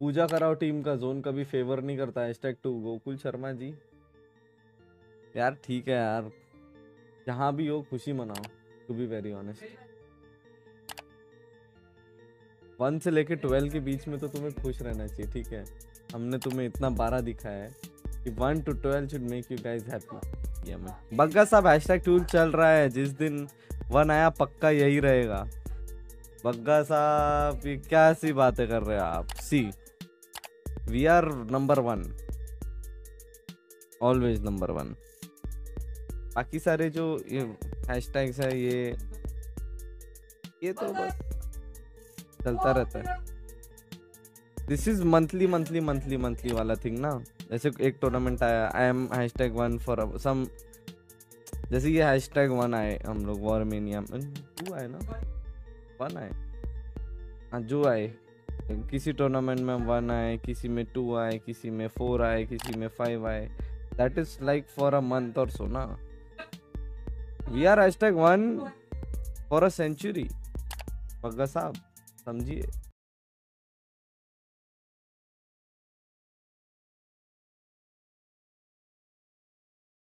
पूजा कराओ टीम का, जोन कभी फेवर नहीं करता हैशटैग टू गोकुल शर्मा जी। यार ठीक है यार, जहाँ भी हो, खुशी मनाओ to be very honest one से लेके ट्वेल्व के बीच में तो तुम्हें खुश रहना चाहिए, ठीक है? हमने तुम्हें इतना बारह दिखाया है कि one two twelve should make you guys happy Bagga साहब हैशटैग टूल चल रहा है, जिस दिन वन आया, पक्का यही रहेगा। बग्गा साहब, ये क्या सी बातें कर रहे हो आप? See we are number one always number one बाकी सारे जो ये हैशटैग्स है, ये ये तो बस चलता रहता है। This is monthly monthly monthly monthly वाला थिंग ना। जैसे एक टूर्नामेंट आया I am hashtag one for some जैसे ये हैश टैग वन आए हम लोग वॉरमेनिया टू आए ना? वन आए। हाँ जो आए। किसी टूर्नामेंट में वन आए, किसी में टू आए, किसी में फोर आए, किसी में फाइव आए that is like for a month और सो ना। We are hashtag one for a century Pagga साहब, समझिए।